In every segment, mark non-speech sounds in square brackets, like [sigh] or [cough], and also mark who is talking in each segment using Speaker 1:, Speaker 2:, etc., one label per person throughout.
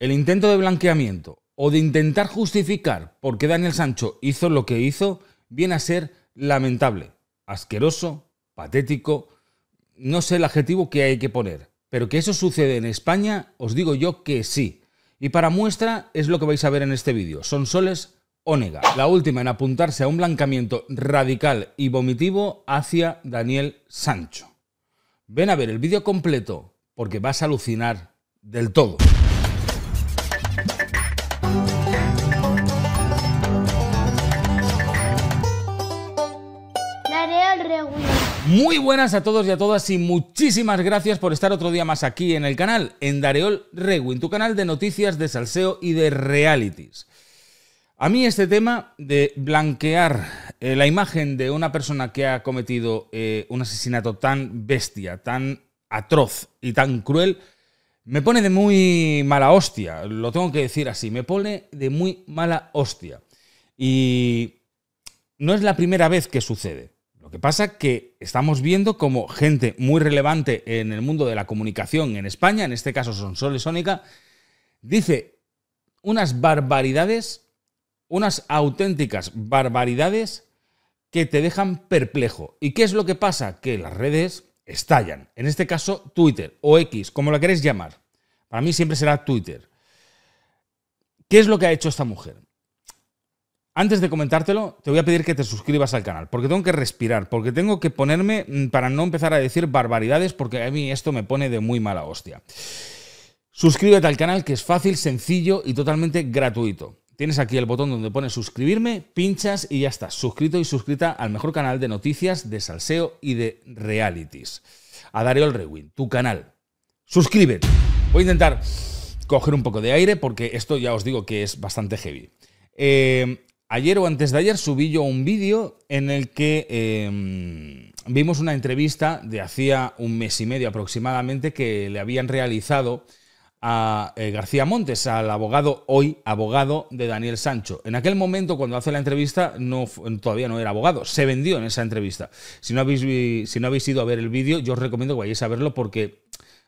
Speaker 1: el intento de blanqueamiento o de intentar justificar por qué Daniel Sancho hizo lo que hizo viene a ser lamentable, asqueroso, patético, no sé el adjetivo que hay que poner, pero que eso sucede en España, os digo yo que sí. Y para muestra es lo que vais a ver en este vídeo. Son soles Onega, la última en apuntarse a un blancamiento radical y vomitivo hacia Daniel Sancho. Ven a ver el vídeo completo porque vas a alucinar del todo. Muy buenas a todos y a todas y muchísimas gracias por estar otro día más aquí en el canal, en Dareol Rewin, tu canal de noticias de salseo y de realities. A mí este tema de blanquear eh, la imagen de una persona que ha cometido eh, un asesinato tan bestia, tan atroz y tan cruel, me pone de muy mala hostia, lo tengo que decir así, me pone de muy mala hostia. Y no es la primera vez que sucede. Lo que pasa es que estamos viendo como gente muy relevante en el mundo de la comunicación en España, en este caso son Sole Sónica, dice unas barbaridades, unas auténticas barbaridades que te dejan perplejo. ¿Y qué es lo que pasa? Que las redes estallan. En este caso, Twitter o X, como la queréis llamar. Para mí siempre será Twitter. ¿Qué es lo que ha hecho esta mujer? Antes de comentártelo, te voy a pedir que te suscribas al canal, porque tengo que respirar, porque tengo que ponerme mm, para no empezar a decir barbaridades, porque a mí esto me pone de muy mala hostia. Suscríbete al canal, que es fácil, sencillo y totalmente gratuito. Tienes aquí el botón donde pone suscribirme, pinchas y ya estás, suscrito y suscrita al mejor canal de noticias, de salseo y de realities. A Darío Rewin, tu canal. Suscríbete. Voy a intentar coger un poco de aire porque esto ya os digo que es bastante heavy. Eh, Ayer o antes de ayer subí yo un vídeo en el que em, vimos una entrevista de hacía un mes y medio aproximadamente que le habían realizado a eh, García Montes, al abogado, hoy abogado de Daniel Sancho. En aquel momento, cuando hace la entrevista, no, todavía no era abogado, se vendió en esa entrevista. Si no habéis, si no habéis ido a ver el vídeo, yo os recomiendo que vayáis a verlo porque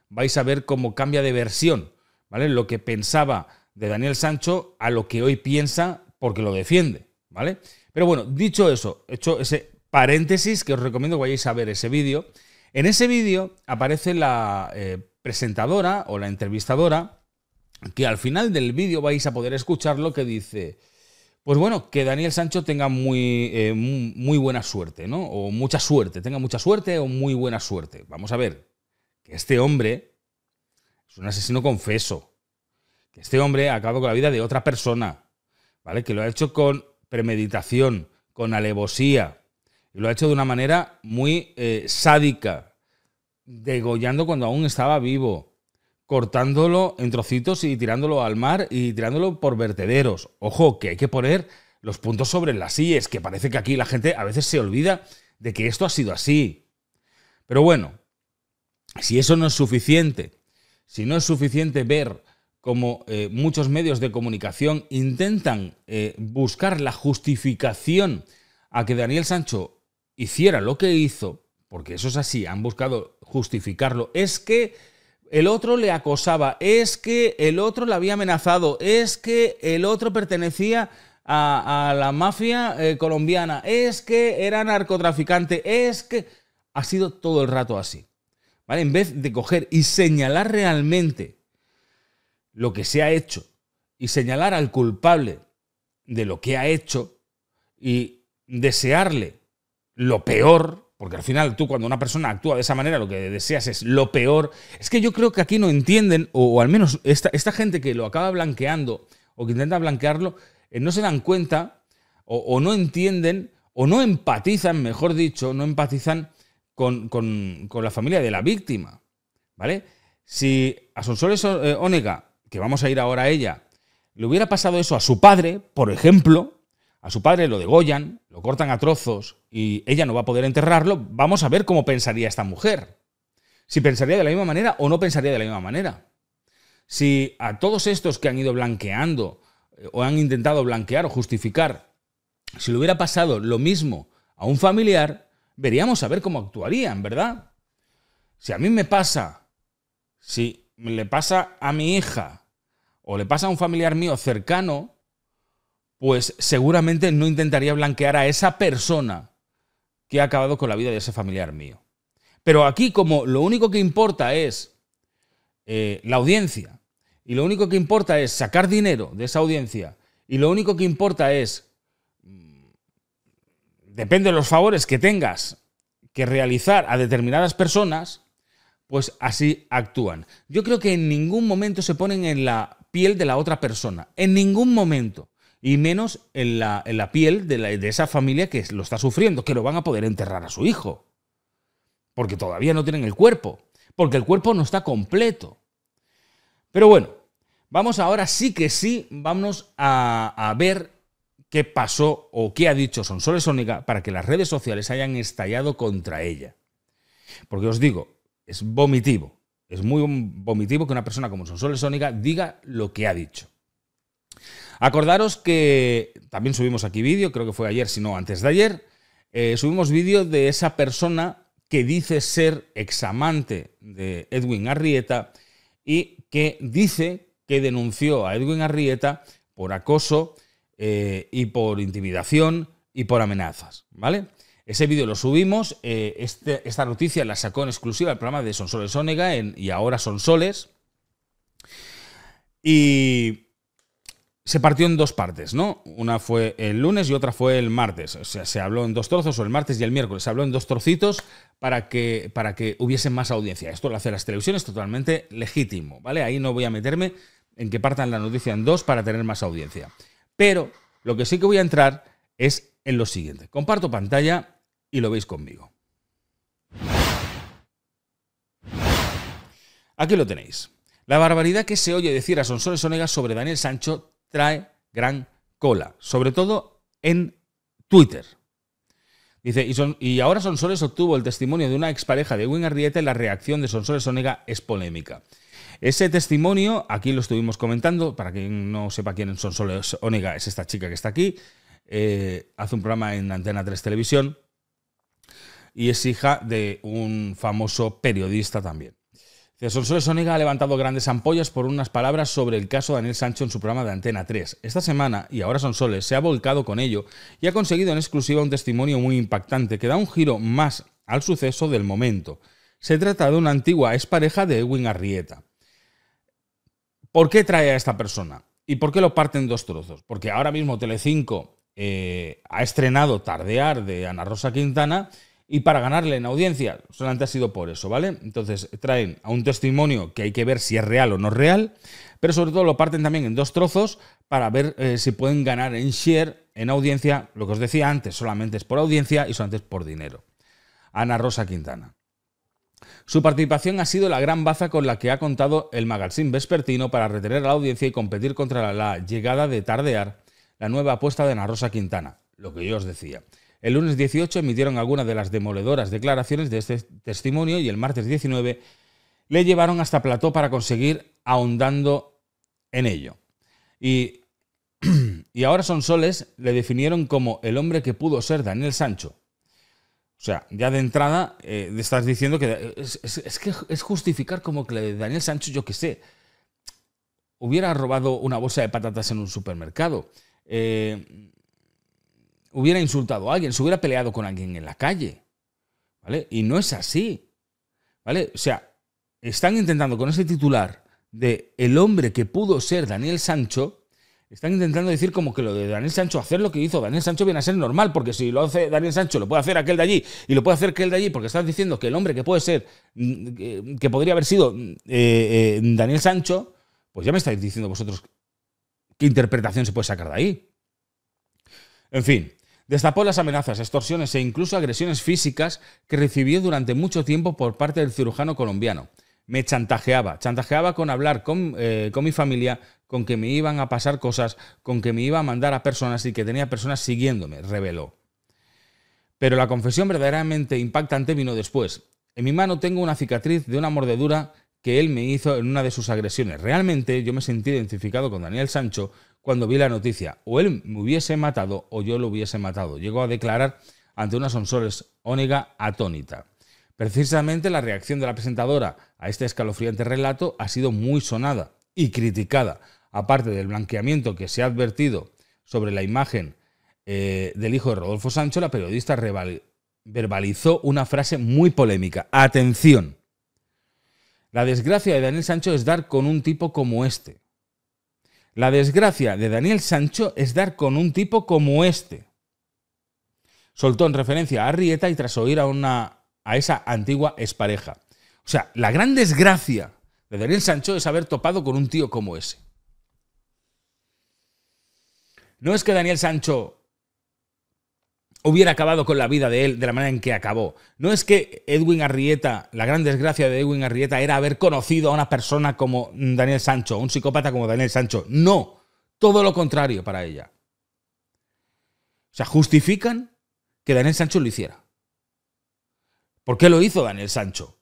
Speaker 1: vais a ver cómo cambia de versión, ¿vale? Lo que pensaba de Daniel Sancho a lo que hoy piensa porque lo defiende, ¿vale? Pero bueno, dicho eso, hecho ese paréntesis que os recomiendo que vayáis a ver ese vídeo. En ese vídeo aparece la eh, presentadora o la entrevistadora que al final del vídeo vais a poder escuchar lo que dice. Pues bueno, que Daniel Sancho tenga muy, eh, muy buena suerte, ¿no? O mucha suerte, tenga mucha suerte o muy buena suerte. Vamos a ver, que este hombre es un asesino confeso, que este hombre ha acabado con la vida de otra persona, ¿vale? Que lo ha hecho con premeditación, con alevosía, y lo ha hecho de una manera muy eh, sádica, degollando cuando aún estaba vivo, cortándolo en trocitos y tirándolo al mar y tirándolo por vertederos. Ojo, que hay que poner los puntos sobre las sillas, que parece que aquí la gente a veces se olvida de que esto ha sido así. Pero bueno, si eso no es suficiente, si no es suficiente ver como eh, muchos medios de comunicación intentan eh, buscar la justificación a que Daniel Sancho hiciera lo que hizo, porque eso es así, han buscado justificarlo, es que el otro le acosaba, es que el otro le había amenazado, es que el otro pertenecía a, la mafia eh, colombiana, es que era narcotraficante, es que ha sido todo el rato así. ¿Vale? En vez de coger y señalar realmente lo que se ha hecho y señalar al culpable de lo que ha hecho y desearle lo peor, porque al final tú cuando una persona actúa de esa manera lo que deseas es lo peor, es que yo creo que aquí no entienden, o, al menos esta, esta, gente que lo acaba blanqueando o que intenta blanquearlo, eh, no se dan cuenta o, no entienden o no empatizan, mejor dicho, no empatizan con, con, con la familia de la víctima. ¿Vale? Si a Sonsoles eh, Onega que vamos a ir ahora a ella, le hubiera pasado eso a su padre, por ejemplo, a su padre lo degollan, lo cortan a trozos y ella no va a poder enterrarlo, vamos a ver cómo pensaría esta mujer. Si pensaría de la misma manera o no pensaría de la misma manera. Si a todos estos que han ido blanqueando eh, o han intentado blanquear o justificar, si le hubiera pasado lo mismo a un familiar, veríamos a ver cómo actuarían, ¿verdad? Si a mí me pasa, si le pasa a mi hija, o le pasa a un familiar mío cercano, pues seguramente no intentaría blanquear a esa persona que ha acabado con la vida de ese familiar mío. Pero aquí, como lo único que importa es eh, la audiencia, y lo único que importa es sacar dinero de esa audiencia, y lo único que importa es, mm, depende de los favores que tengas que realizar a determinadas personas, pues así actúan. Yo creo que en ningún momento se ponen en la piel de la otra persona, en ningún momento y menos en la, en la piel de, de, esa familia que lo está sufriendo, que lo van a poder enterrar a su hijo. Porque todavía no tienen el cuerpo, porque el cuerpo no está completo. Pero bueno, vamos ahora sí que sí, vamos a, a ver qué pasó o qué ha dicho Sonsoles Sónica para que las redes sociales hayan estallado contra ella. Porque os digo, es vomitivo, es muy vomitivo que una persona como Sonsoles Sónica diga lo que ha dicho. Acordaros que también subimos aquí vídeo, creo que fue ayer, si no antes de ayer, eh, subimos vídeo de esa persona que dice ser examante de Edwin Arrieta y que dice que denunció a Edwin Arrieta por acoso eh, y por intimidación y por amenazas, ¿vale? Ese vídeo lo subimos, eh, este, esta noticia la sacó en exclusiva el programa de Sonsoles Ónega y ahora Sonsoles. Y se partió en dos partes, ¿no? Una fue el lunes y otra fue el martes. O sea, se habló en dos trozos, o el martes y el miércoles. Se habló en dos trocitos para que, para que hubiese más audiencia. Esto lo hace las televisiones totalmente legítimo, ¿vale? Ahí no voy a meterme en que partan la noticia en dos para tener más audiencia. Pero lo que sí que voy a entrar es en lo siguiente. Comparto pantalla y lo veis conmigo. Aquí lo tenéis. La barbaridad que se oye decir a Sonsoles Onegas sobre Daniel Sancho trae gran cola, sobre todo en Twitter. Dice, y ahora Sonsoles obtuvo el testimonio de una expareja de Win Arrieta y la reacción de Sonsoles Onega es polémica. Ese testimonio, aquí lo estuvimos comentando, para quien no sepa quién es Sonsoles Onega, es esta chica que está aquí, eh, hace un programa en Antena 3 Televisión y es hija de un famoso periodista también. Sonsoles Sónica ha levantado grandes ampollas por unas palabras sobre el caso de Daniel Sancho en su programa de Antena 3. Esta semana, y ahora Sonsoles, se ha volcado con ello y ha conseguido en exclusiva un testimonio muy impactante que da un giro más al suceso del momento. Se trata de una antigua expareja de Edwin Arrieta. ¿Por qué trae a esta persona? ¿Y por qué lo parte en dos trozos? Porque ahora mismo Telecinco eh, ha estrenado Tardear de Ana Rosa Quintana y para ganarle en audiencia, solamente ha sido por eso, ¿vale? Entonces traen a un testimonio que hay que ver si es real o no real, pero sobre todo lo parten también en dos trozos para ver eh, si pueden ganar en share, en audiencia, lo que os decía antes, solamente es por audiencia y solamente es por dinero. Ana Rosa Quintana. Su participación ha sido la gran baza con la que ha contado el magazine vespertino para retener a la audiencia y competir contra la llegada de Tardear, la nueva apuesta de Ana Rosa Quintana, lo que yo os decía. El lunes 18 emitieron algunas de las demoledoras declaraciones de este testimonio y el martes 19 le llevaron hasta Plató para conseguir ahondando en ello. Y, [clears throat] y ahora son soles le definieron como el hombre que pudo ser Daniel Sancho. O sea, ya de entrada eh, estás diciendo que es, que es justificar como que Daniel Sancho, yo qué sé, hubiera robado una bolsa de patatas en un supermercado. Eh, hubiera insultado a alguien, se hubiera peleado con alguien en la calle. ¿Vale? Y no es así. ¿Vale? O sea, están intentando con ese titular de el hombre que pudo ser Daniel Sancho, están intentando decir como que lo de Daniel Sancho, hacer lo que hizo Daniel Sancho viene a ser normal, porque si lo hace Daniel Sancho, lo puede hacer aquel de allí y lo puede hacer aquel de allí, porque están diciendo que el hombre que puede ser, mm, que podría haber sido eh, eh, Daniel Sancho, pues ya me estáis diciendo vosotros qué interpretación se puede sacar de ahí. En fin, Destapó las amenazas, extorsiones e incluso agresiones físicas que recibió durante mucho tiempo por parte del cirujano colombiano. Me chantajeaba, chantajeaba con hablar con, eh, con, mi familia, con que me iban a pasar cosas, con que me iba a mandar a personas y que tenía personas siguiéndome, reveló. Pero la confesión verdaderamente impactante vino después. En mi mano tengo una cicatriz de una mordedura que él me hizo en una de sus agresiones. Realmente yo me sentí identificado con Daniel Sancho cuando vi la noticia. O él me hubiese matado o yo lo hubiese matado. Llegó a declarar ante una Sonsoles Ónega atónita. Precisamente la reacción de la presentadora a este escalofriante relato ha sido muy sonada y criticada. aparte del blanqueamiento que se ha advertido sobre la imagen eh, del hijo de Rodolfo Sancho, la periodista verbalizó una frase muy polémica. Atención. La desgracia de Daniel Sancho es dar con un tipo como este. La desgracia de Daniel Sancho es dar con un tipo como este. Soltó en referencia a Arrieta y tras oír a, una, a esa antigua expareja. O sea, la gran desgracia de Daniel Sancho es haber topado con un tío como ese. No es que Daniel Sancho hubiera acabado con la vida de él de la manera en que acabó. No es que Edwin Arrieta, la gran desgracia de Edwin Arrieta era haber conocido a una persona como Daniel Sancho, un psicópata como Daniel Sancho. No, todo lo contrario para ella. O sea, justifican que Daniel Sancho lo hiciera. ¿Por qué lo hizo Daniel Sancho?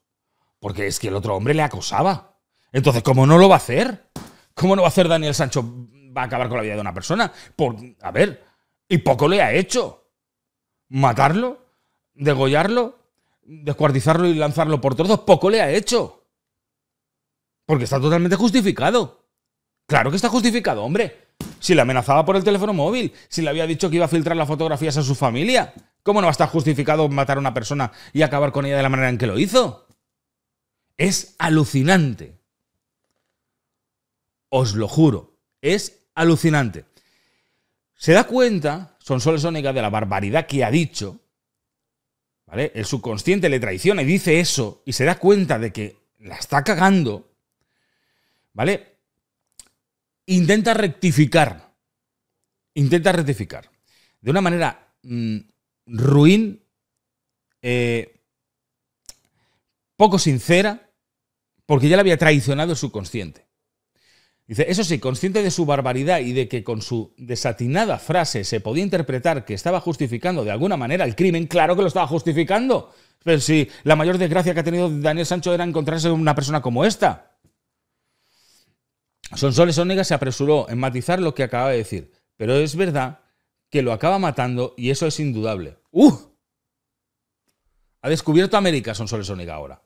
Speaker 1: Porque es que el otro hombre le acosaba. Entonces, ¿cómo no lo va a hacer? ¿Cómo no va a hacer Daniel Sancho? Va a acabar con la vida de una persona. Por, a ver, y poco le ha hecho matarlo, degollarlo, descuartizarlo y lanzarlo por trozos, poco le ha hecho. Porque está totalmente justificado. Claro que está justificado, hombre. Si le amenazaba por el teléfono móvil, si le había dicho que iba a filtrar las fotografías a su familia, ¿cómo no va a estar justificado matar a una persona y acabar con ella de la manera en que lo hizo? Es alucinante. Os lo juro, es alucinante. Se da cuenta Sonsoles Sónica de la barbaridad que ha dicho, ¿vale? El subconsciente le traiciona y dice eso y se da cuenta de que la está cagando, ¿vale? Intenta rectificar, intenta rectificar de una manera mm, ruin, eh, poco sincera, porque ya le había traicionado el subconsciente. Dice, eso sí, consciente de su barbaridad y de que con su desatinada frase se podía interpretar que estaba justificando de alguna manera el crimen, claro que lo estaba justificando. Pero si la mayor desgracia que ha tenido Daniel Sancho era encontrarse con una persona como esta. Sonsoles Onega se apresuró en matizar lo que acaba de decir, pero es verdad que lo acaba matando y eso es indudable. ¡Uh! Ha descubierto América Sonsoles Onega ahora.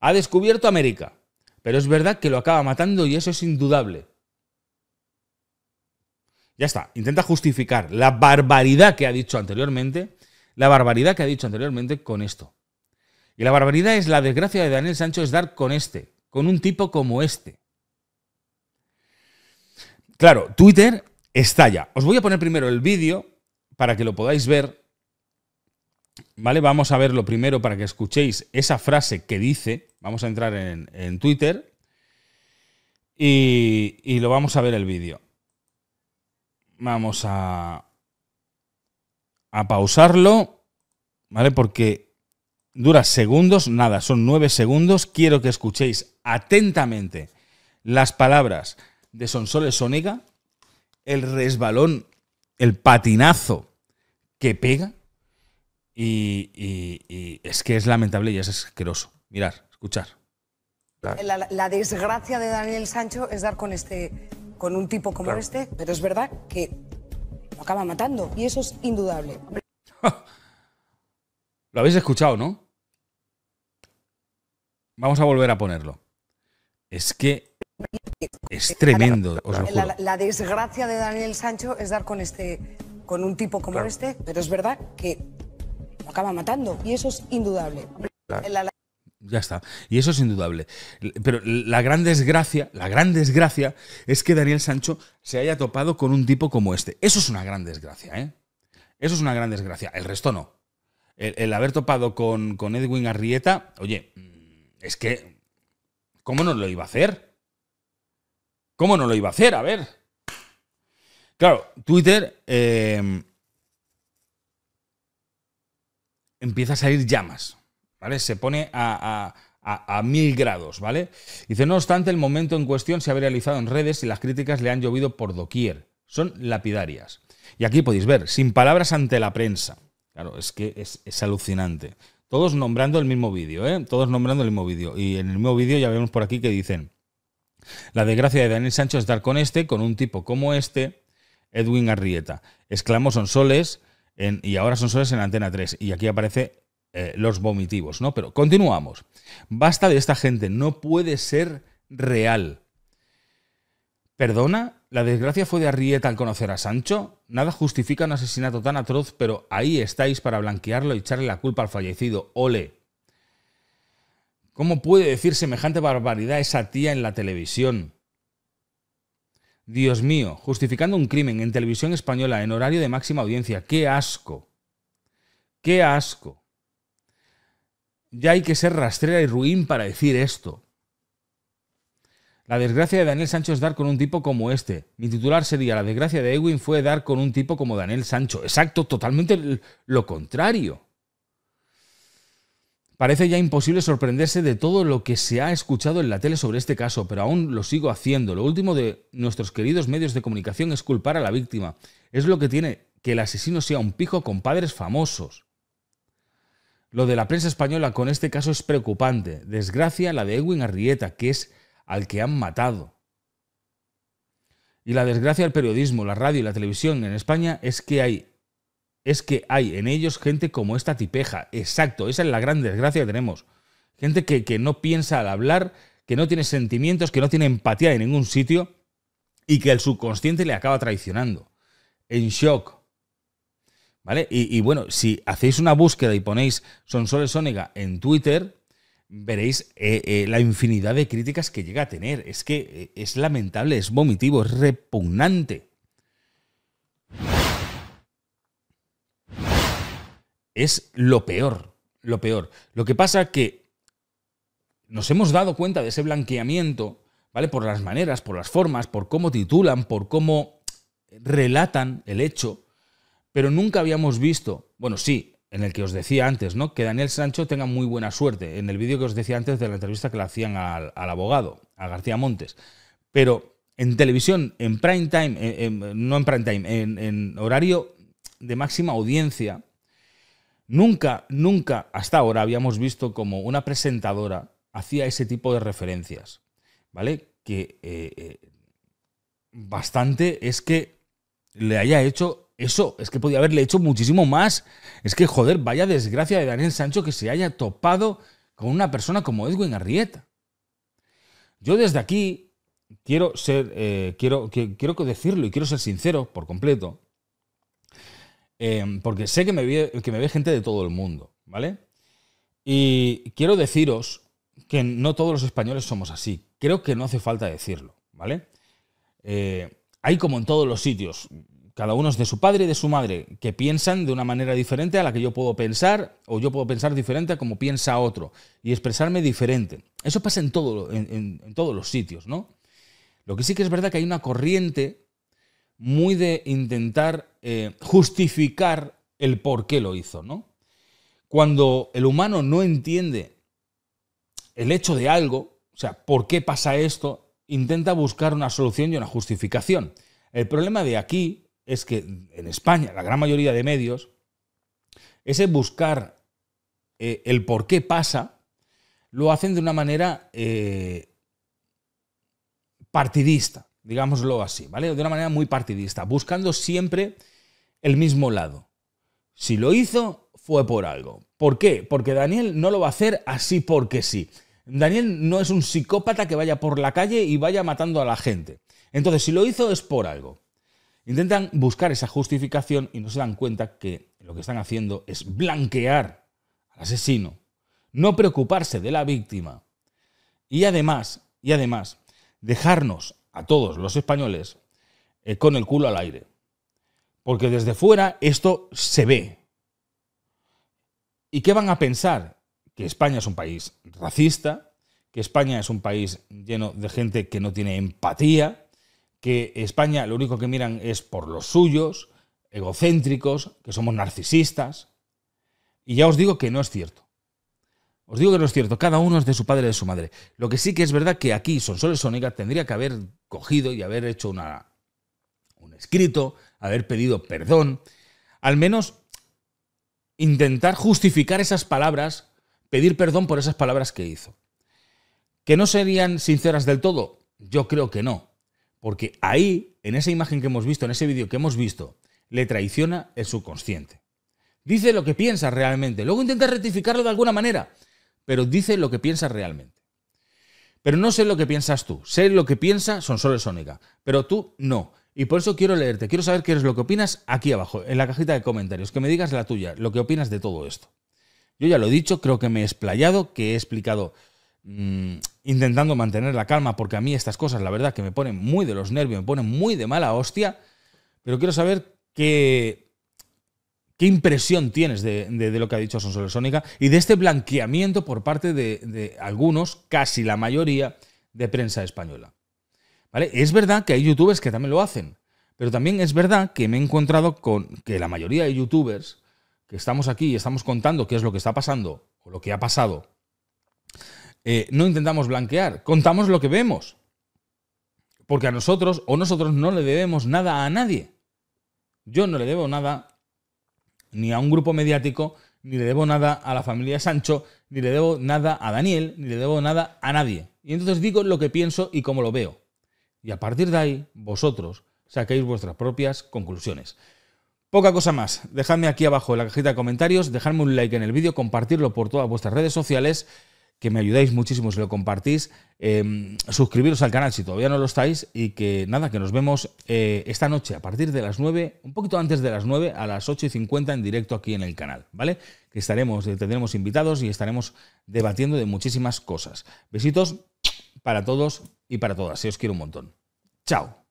Speaker 1: Ha descubierto América. Pero es verdad que lo acaba matando y eso es indudable. Ya está, intenta justificar la barbaridad que ha dicho anteriormente, la barbaridad que ha dicho anteriormente con esto. Y la barbaridad es la desgracia de Daniel Sancho es dar con este, con un tipo como este. Claro, Twitter estalla. Os voy a poner primero el vídeo para que lo podáis ver. ¿Vale? Vamos a verlo primero para que escuchéis esa frase que dice. Vamos a entrar en, Twitter y, lo vamos a ver el vídeo. Vamos a, a pausarlo, ¿vale? Porque dura segundos, nada, son nueve segundos. Quiero que escuchéis atentamente las palabras de Sonsoles Sónica, el resbalón, el patinazo que pega. Y, y, es que es lamentable y es asqueroso. Mirar. Escuchar.
Speaker 2: La, desgracia de Daniel Sancho es dar con este, con un tipo como este, pero es verdad que lo acaba matando y eso es indudable. [laughs]
Speaker 1: lo habéis escuchado, ¿no? Vamos a volver a ponerlo. Es que es tremendo, os lo juro.
Speaker 2: La, desgracia de Daniel Sancho es dar con este, con un tipo como este, pero es verdad que lo acaba matando y eso es indudable.
Speaker 1: Ya está. Y eso es indudable. Pero la gran desgracia, la gran desgracia es que Daniel Sancho se haya topado con un tipo como este. Eso es una gran desgracia, ¿eh? Eso es una gran desgracia. El resto no. El, haber topado con, con, Edwin Arrieta, oye, mm, es que. ¿Cómo no lo iba a hacer? ¿Cómo no lo iba a hacer? A ver. Claro, Twitter eh, empieza a salir llamas. Se pone a, mil grados, ¿vale? Dice, no obstante, el momento en cuestión se ha realizado en redes y las críticas le han llovido por doquier. Son lapidarias. Y aquí podéis ver, sin palabras ante la prensa. Claro, es que es, alucinante. Todos nombrando el mismo vídeo, ¿eh? Todos nombrando el mismo vídeo. Y en el mismo vídeo ya vemos por aquí que dicen, la desgracia de Daniel Sancho es dar con este, con un tipo como este, Edwin Arrieta. Exclamó Sonsoles y ahora Sonsoles en Antena 3. Y aquí aparece eh, los vomitivos, ¿no? Pero continuamos. Basta de esta gente, no puede ser real. Perdona, la desgracia fue de Arrieta al conocer a Sancho. Nada justifica un asesinato tan atroz, pero ahí estáis para blanquearlo y echarle la culpa al fallecido. Ole. ¿Cómo puede decir semejante barbaridad esa tía en la televisión? Dios mío, justificando un crimen en televisión española en horario de máxima audiencia. ¡Qué asco! ¡Qué asco! Ya hay que ser rastrera y ruin para decir esto. La desgracia de Daniel Sancho es dar con un tipo como este. Mi titular sería La desgracia de Ewing fue dar con un tipo como Daniel Sancho. Exacto, totalmente lo contrario. Parece ya imposible sorprenderse de todo lo que se ha escuchado en la tele sobre este caso, pero aún lo sigo haciendo. Lo último de nuestros queridos medios de comunicación es culpar a la víctima. Es lo que tiene que el asesino sea un pijo con padres famosos. Lo de la prensa española con este caso es preocupante. Desgracia la de Ewing Arrieta, que es al que han matado. Y la desgracia del periodismo, la radio y la televisión en España es que hay es que hay en ellos gente como esta tipeja. Exacto, esa es la gran desgracia que tenemos. Gente que, que no piensa al hablar, que no tiene sentimientos, que no tiene empatía en ningún sitio y que el subconsciente le acaba traicionando. En shock. ¿Vale? Y, bueno, si hacéis una búsqueda y ponéis Sonsoles Sónega en Twitter, veréis eh, eh, la infinidad de críticas que llega a tener. Es que eh, es lamentable, es vomitivo, es repugnante. Es lo peor, lo peor. Lo que pasa que nos hemos dado cuenta de ese blanqueamiento, ¿vale? Por las maneras, por las formas, por cómo titulan, por cómo relatan el hecho, pero nunca habíamos visto, bueno, sí, en el que os decía antes, ¿no? Que Daniel Sancho tenga muy buena suerte, en el vídeo que os decía antes de la entrevista que le hacían al, abogado, a García Montes. Pero en televisión, en prime time, no en prime time, en, horario de máxima audiencia, nunca, nunca hasta ahora habíamos visto como una presentadora hacía ese tipo de referencias, ¿vale? Que eh, eh, bastante es que le haya hecho eso, es que podía haberle hecho muchísimo más. Es que, joder, vaya desgracia de Daniel Sancho que se haya topado con una persona como Edwin Arrieta. Yo desde aquí quiero ser, eh, quiero, quiero decirlo y quiero ser sincero por completo, em, porque sé que me, ve, que me ve gente de todo el mundo, ¿vale? Y quiero deciros que no todos los españoles somos así. Creo que no hace falta decirlo, ¿vale? Eh, hay como en todos los sitios, cada uno es de su padre y de su madre, que piensan de una manera diferente a la que yo puedo pensar, o yo puedo pensar diferente a como piensa otro, y expresarme diferente. Eso pasa en, en, todos los sitios, ¿no? Lo que sí que es verdad que hay una corriente muy de intentar eh, justificar el por qué lo hizo, ¿no? Cuando el humano no entiende el hecho de algo, o sea, por qué pasa esto, intenta buscar una solución y una justificación. El problema de aquí es que en España, la gran mayoría de medios, ese buscar eh, el por qué pasa, lo hacen de una manera eh, partidista, digámoslo así, ¿vale? De una manera muy partidista, buscando siempre el mismo lado. Si lo hizo, fue por algo. ¿Por qué? Porque Daniel no lo va a hacer así porque sí. Daniel no es un psicópata que vaya por la calle y vaya matando a la gente. Entonces, si lo hizo es por algo. Intentan buscar esa justificación y no se dan cuenta que lo que están haciendo es blanquear al asesino, no preocuparse de la víctima y además, y además, dejarnos a todos los españoles eh, con el culo al aire. Porque desde fuera esto se ve. ¿Y qué van a pensar? Que España es un país racista, que España es un país lleno de gente que no tiene empatía, que España lo único que miran es por los suyos, egocéntricos, que somos narcisistas. Y ya os digo que no es cierto. Os digo que no es cierto, cada uno es de su padre y de su madre. Lo que sí que es verdad que aquí Sonsoles Sónica tendría que haber cogido y haber hecho una, un escrito, haber pedido perdón, al menos intentar justificar esas palabras, pedir perdón por esas palabras que hizo. ¿Que no serían sinceras del todo? Yo creo que no. Porque ahí, en esa imagen que hemos visto, en ese vídeo que hemos visto, le traiciona el subconsciente. Dice lo que piensa realmente. Luego intenta rectificarlo de alguna manera, pero dice lo que piensa realmente. Pero no sé lo que piensas tú. Sé lo que piensa Sonsoles Sónica. Pero tú no. Y por eso quiero leerte. Quiero saber qué es lo que opinas aquí abajo, en la cajita de comentarios. Que me digas la tuya, lo que opinas de todo esto. Yo ya lo he dicho, creo que me he explayado, que he explicado mm, intentando mantener la calma, porque a mí estas cosas, la verdad, que me ponen muy de los nervios, me ponen muy de mala hostia. Pero quiero saber qué, qué impresión tienes de, lo que ha dicho Sonsoles Sónica y de este blanqueamiento por parte de, algunos, casi la mayoría, de prensa española. Es verdad que hay youtubers que también lo hacen, pero también es verdad que me he encontrado con que la mayoría de youtubers que estamos aquí y estamos contando qué es lo que está pasando o lo que ha pasado, eh, no intentamos blanquear, contamos lo que vemos. Porque a nosotros o nosotros no le debemos nada a nadie. Yo no le debo nada ni a un grupo mediático, ni le debo nada a la familia Sancho, ni le debo nada a Daniel, ni le debo nada a nadie. Y entonces digo lo que pienso y cómo lo veo y a partir de ahí vosotros saquéis vuestras propias conclusiones. Poca cosa más, dejadme aquí abajo en la cajita de comentarios, dejadme un like en el vídeo, compartirlo por todas vuestras redes sociales, que me ayudáis muchísimo si lo compartís, em, suscribiros al canal si todavía no lo estáis y que nada, que nos vemos eh, esta noche a partir de las 9, un poquito antes de las 9, a las 8 y 50 en directo aquí en el canal, ¿vale? Que estaremos, eh, tendremos invitados y estaremos debatiendo de muchísimas cosas. Besitos para todos y para todas. Si os quiero un montón. Chao.